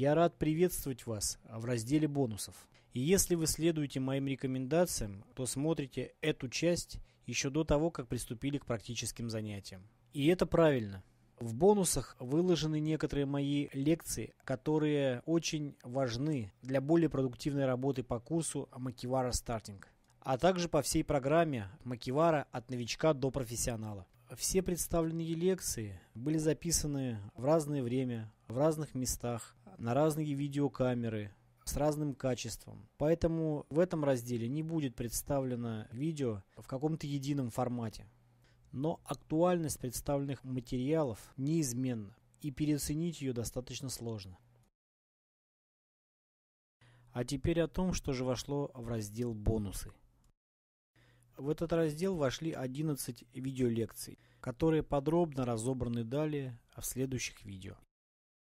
Я рад приветствовать вас в разделе бонусов. И если вы следуете моим рекомендациям, то смотрите эту часть еще до того, как приступили к практическим занятиям. И это правильно. В бонусах выложены некоторые мои лекции, которые очень важны для более продуктивной работы по курсу Макивара Стартинг, а также по всей программе Макивара от новичка до профессионала. Все представленные лекции были записаны в разное время, в разных местах, на разные видеокамеры, с разным качеством. Поэтому в этом разделе не будет представлено видео в каком-то едином формате. Но актуальность представленных материалов неизменна, и переоценить ее достаточно сложно. А теперь о том, что же вошло в раздел «Бонусы». В этот раздел вошли 11 видеолекций, которые подробно разобраны далее в следующих видео.